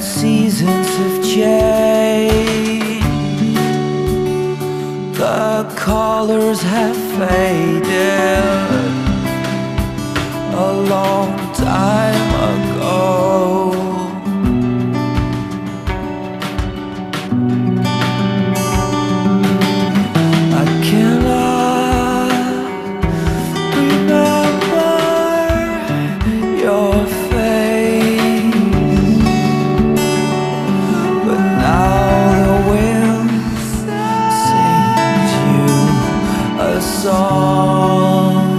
and seasons have changed. The colors have faded a long time song